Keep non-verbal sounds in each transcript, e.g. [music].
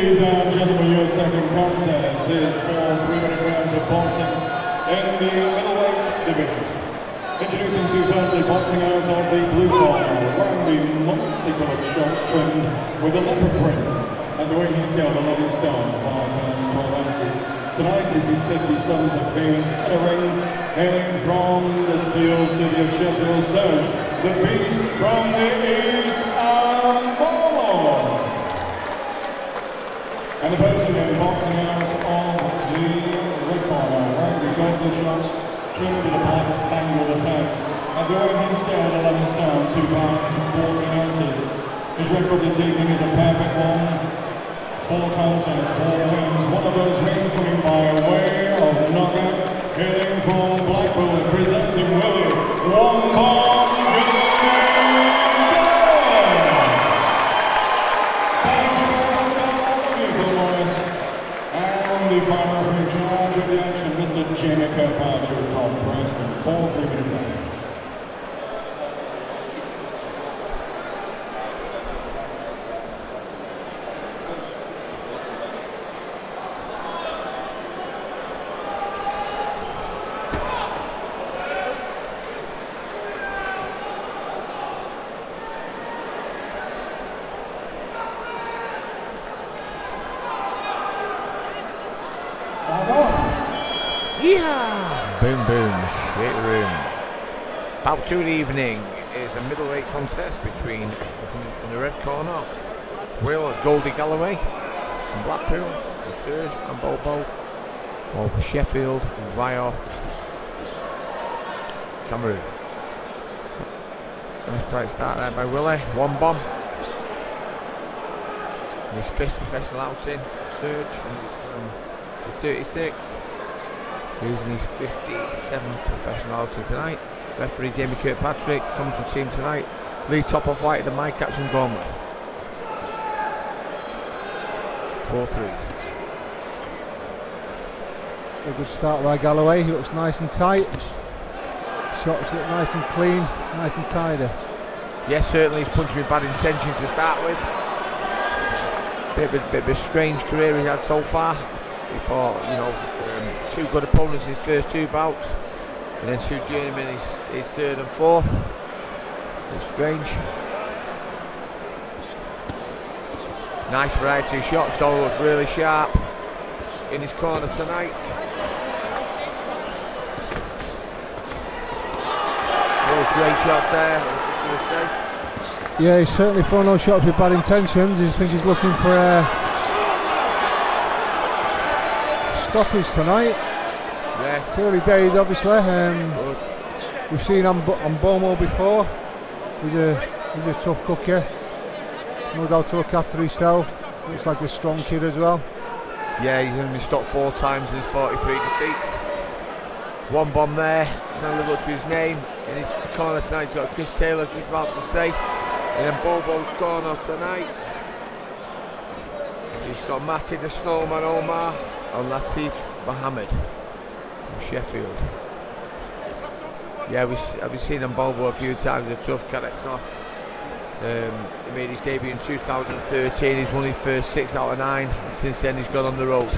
Ladies and gentlemen, your second contest is for three-minute rounds of boxing in the middleweight division. Introducing to you, firstly boxing out of the blue corner, wearing the multicolored shorts trimmed with a leopard print and the weighing scale 11 stone, 5 pounds 12 ounces. Tonight is his 57th appearance at a ring, hailing from the steel city of Sheffield, Serge, the beast from the east, 11 2 pounds 14 ounces. His record this evening is a perfect one. Four contests, four wins. One of those wins coming by way of knockout, hailing from Blackpool presenting Willie One And the final referee in charge of the action, Mr. Jamie Kirkpatrick from Preston, four three-minute rounds. Yeah! Boom, boom, straight room. About two in the evening is a middleweight contest between, from the red corner, Will Goldie Galloway from Blackpool, and Serge Ambomo of Sheffield via Cameroon. Nice bright start there by Willie. One bomb. His fifth professional outing. Serge, he's, um, he's 36. Using his 57th professional outing tonight. Referee Jamie Kirkpatrick comes to the team tonight. Lee Top of White and Mike Catching Gormley. Four threes. A good start by Galloway. He looks nice and tight. Shots look nice and clean, nice and tidy. Yes, certainly he's punching with bad intention to start with. Bit of, a, bit of a strange career he's had so far. Before, you know, um, two good opponents in his first two bouts, and then two journeymen in his, his third and fourth. It's strange. Nice variety of shots, though, look really sharp in his corner tonight. Oh, great shots there, I was just going to say. Yeah, he's certainly throwing those shots with bad intentions. He's think he's looking for a stoppage tonight. Yeah. It's early days, obviously. Um, we've seen on, Ambomo before. He's a he's a tough cooker. Knows how to look after himself. Looks like a strong kid as well. Yeah, he's only stopped four times in his 43 defeats. One bomb there, he's going to live up to his name. In his corner tonight, he's got Chris Taylor, as he's about to say. And then Bobo's corner tonight. He's got Matty the Snowman Omar and Latif Mohammed from Sheffield. Yeah, we, I've been seeing him Bobo a few times, a tough character. Um, he made his debut in 2013. He's won his first six out of nine. And since then, he's gone on the road.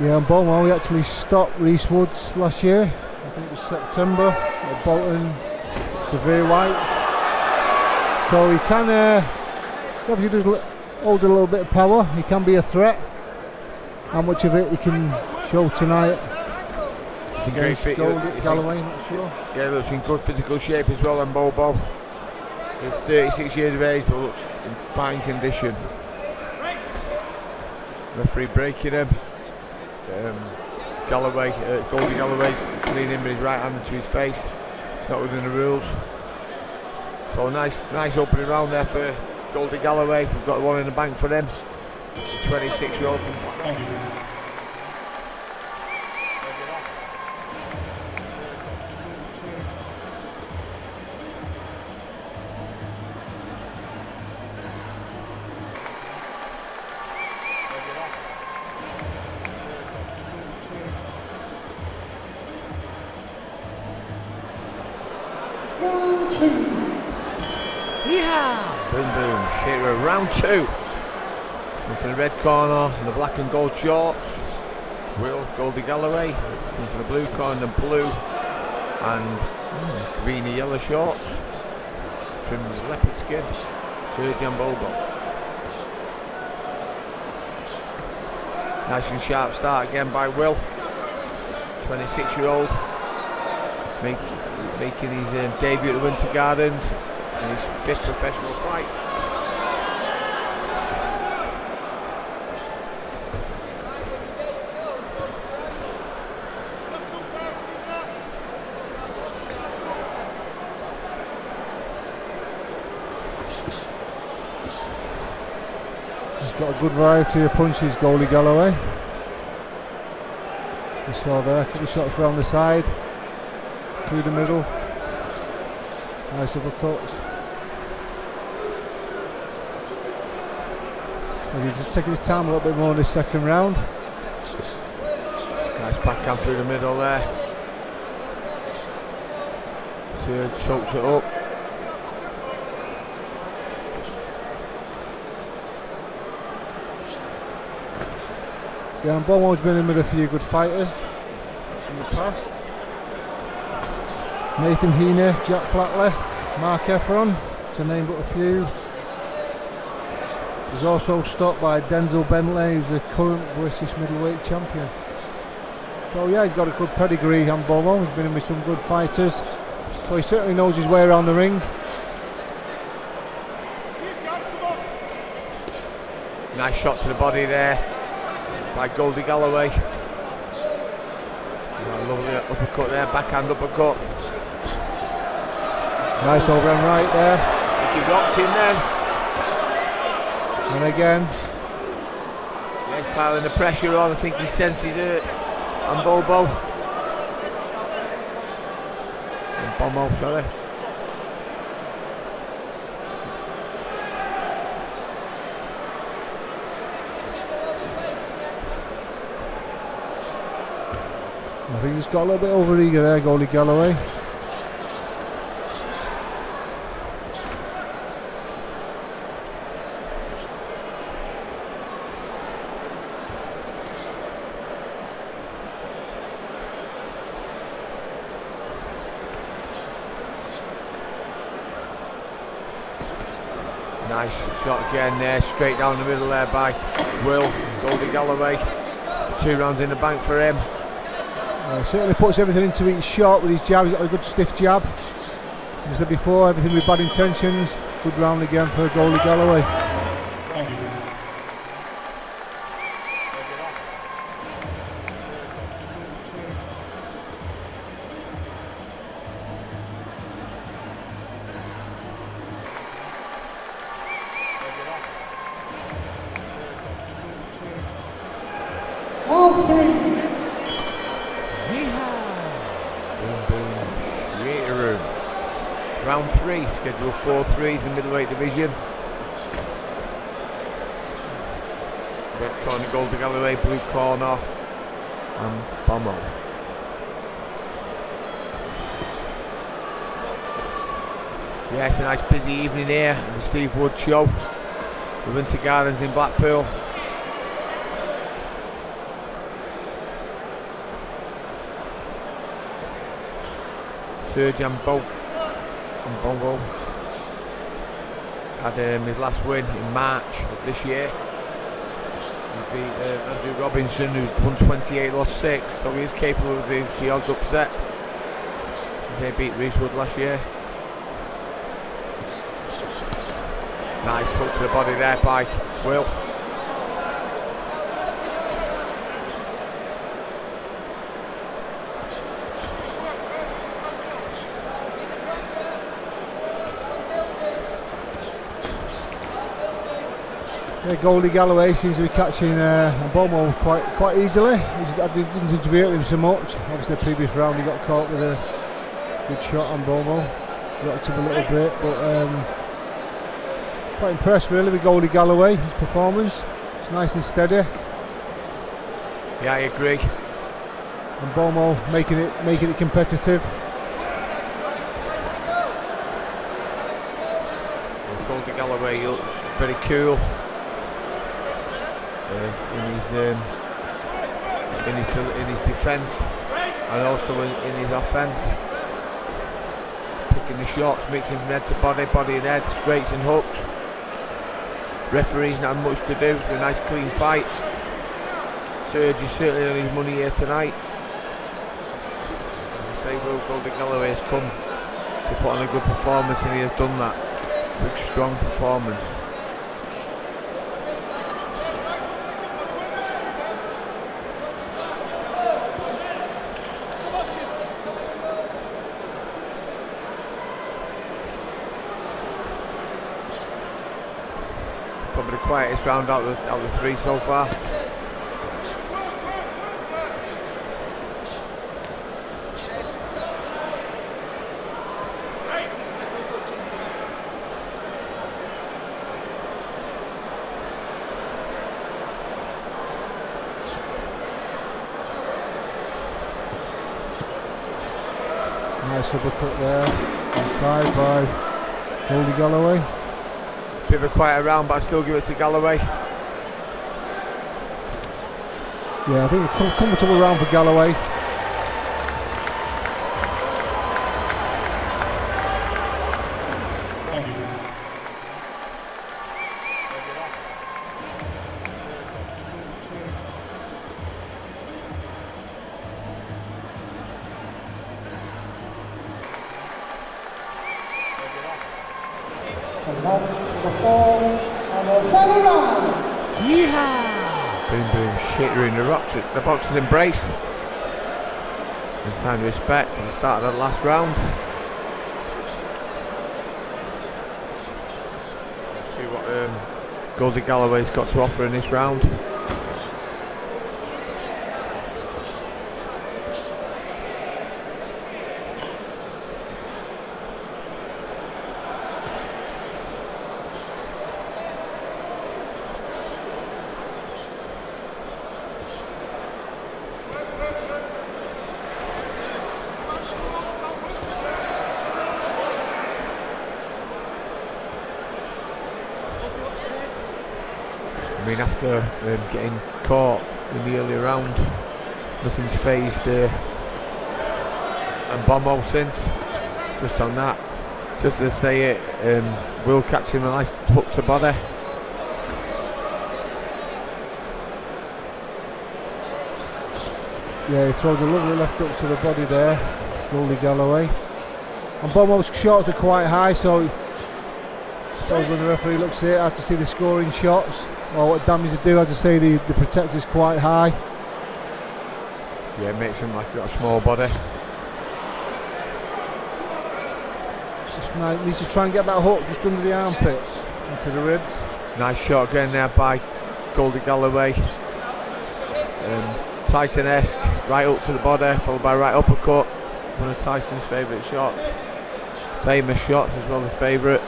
Yeah, Ambomo, we actually stopped Reese Woods last year. I think it was September at Bolton Severe Whites. So he kind uh, he obviously does hold a little bit of power. He can be a threat. How much of it he can show tonight He's in great fit. He's in- Galloway, not sure. Yeah, looks in good physical shape as well, Ambomo. He's 36 years of age, but looks in fine condition. Referee breaking him. Um, Galloway, uh, Goldie Galloway, him with his right hand to his face. It's not within the rules. So nice, nice opening round there for Goldie Galloway. We've got one in the bank for him. 26 year old from Shearer, round two. In for the red corner and the black and gold shorts. Will Goldie Galloway. Into the blue corner, blue and mm, greeny yellow shorts. Trimmed with leopard skin. Serge Ambomo. Nice and sharp start again by Will. 26 year old. Make, making his um, debut at the Winter Gardens in his fifth professional fight. He's got a good variety of punches, Goldie Galloway. We saw there, a couple of shots around the side, through the middle. Nice uppercuts. He's just taking his time a little bit more in this second round. Nice backhand through the middle there. Serge soaks it up. Yeah, Ambomo's been in with a few good fighters in the past. Nathan Heaney, Jack Flatley, Mark Heffron, to name but a few. He's also stopped by Denzel Bentley, who's the current British middleweight champion. So yeah, he's got a good pedigree, Ambomo. He's been in with some good fighters. So he certainly knows his way around the ring. Nice shot to the body there by Goldie Galloway. Oh, lovely uppercut there, backhand uppercut. Nice over overhand right there. I think he rocked in then. And again, Yeah, he's piling the pressure on. I think he senses it. And Bobo. And Bomo, sorry. I think he's got a little bit over eager there, Goldie Galloway. Nice shot again there, straight down the middle there by Will Goldie Galloway. Two rounds in the bank for him. Uh, certainly puts everything into each shot with his jab. He's got a good stiff jab. As I said before, everything with bad intentions. Good round again for Goldie Galloway. Thank you. All three. Round three, scheduled four threes in middleweight division. Red corner, Goldie Galloway, blue corner, and Bomo. Yeah, it's a nice busy evening here at the Steve Wood Show. The Winter Gardens in Blackpool. Serjan Bo and Bongo had um, his last win in March of this year. He beat uh, Andrew Robinson, who won 28, lost 6, so he is capable of the, the odd upset. They beat Reese Wood last year. Nice hook to the body there by Will. Yeah, Goldie Galloway seems to be catching uh, Bomo quite quite easily. He's, uh, he doesn't seem to be hurting him so much. Obviously, the previous round he got caught with a good shot Ambomo. Rocked him a little bit, but um, quite impressed really with Goldie Galloway. His performance. It's nice and steady. Yeah, I agree. And Bomo making it making it competitive. Goldie Galloway looks very cool uh, in his um, in his in his defence and also in, in his offence. Picking the shots, mixing from head to body, body and head, straights and hooks. Referee's not much to do. A nice clean fight. Serge is certainly on his money here tonight. As I say, Will Goldie Galloway has come to put on a good performance and he has done that. Big strong performance. Probably the quietest round out of the, out of the three so far. Nice uppercut there. Inside by Goldie Galloway. Bit of a quieter round, but I still give it to Galloway. Yeah, I think a comfortable round for Galloway. Thank you. And now the four and the final round. Boom, boom, shattering the, rocks, the boxer's embrace. And sign respect to the start of the last round. Let's see what um, Goldie Galloway's got to offer in this round. Mean, um, getting caught in the early round, nothing's phased uh, Ambomo since. Just on that, just to say it, um, Will catch him a nice hook to body. Yeah, he throws a lovely left hook to the body there, Goldie Galloway. Ambomo's shots are quite high, so Suppose when the referee looks at it, I had to see the scoring shots or what damage they do. As I say, the, the protector's quite high. Yeah, it makes him like he's got a small body. Just nice, needs to try and get that hook just under the armpits into the ribs. Nice shot again there by Goldie Galloway. Um, Tyson-esque, right up to the body, followed by right uppercut. One of Tyson's favourite shots. Famous shots as well as favourite.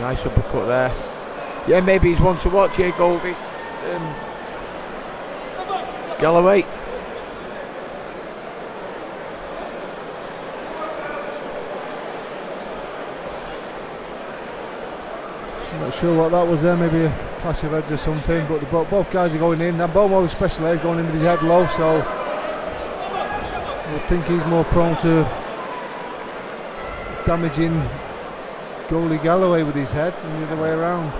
Nice uppercut there. Yeah, maybe he's one to watch here, Goldie. Um, Galloway. Not sure what that was there, maybe a clash of heads or something, but the, both guys are going in. Ambomo especially is going in with his head low, so I think he's more prone to damaging Goldie Galloway with his head and the other way around.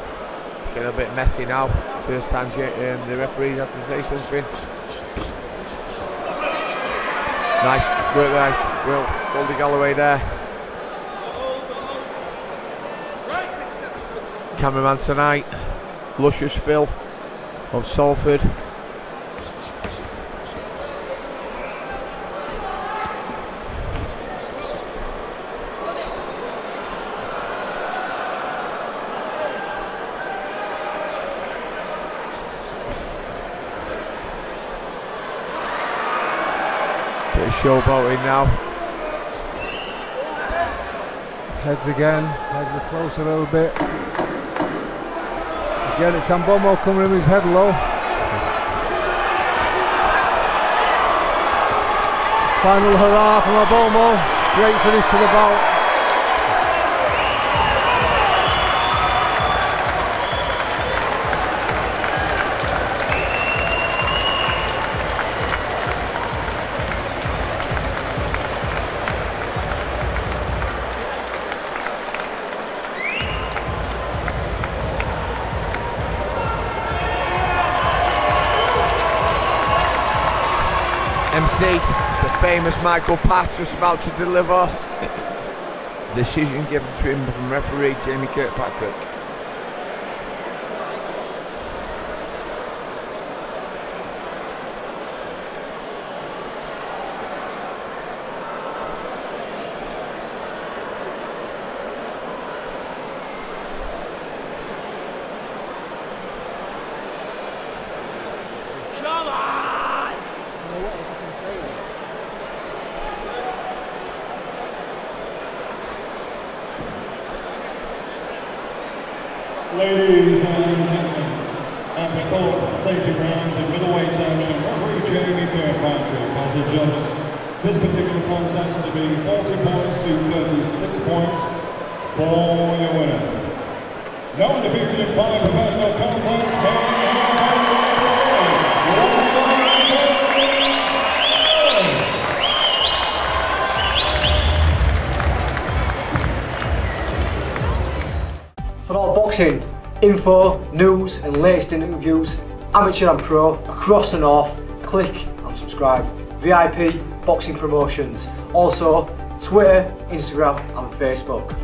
Getting a bit messy now. First time um, the referee had to say something. Nice work there, Will. Goldie Galloway there. Cameraman tonight, Luscious Phil of Salford. Showboating now. Heads again, heads are close a little bit. Again, it's Ambomo coming in with his head low. Final hurrah from Ambomo. Great finish to the bout. See the famous Michael Pass about to deliver. [coughs] Decision given to him from referee Jamie Kirkpatrick. Ladies and gentlemen, after four stated rounds of middleweight action, referee Jamie Kirkpatrick has adjudged this particular contest to be 40 points to 36 points for your winner. Now undefeated in five professional contests, boxing info, news, and latest interviews, amateur and pro, across the north, click and subscribe. VIP Boxing Promotions. Also, Twitter, Instagram, and Facebook.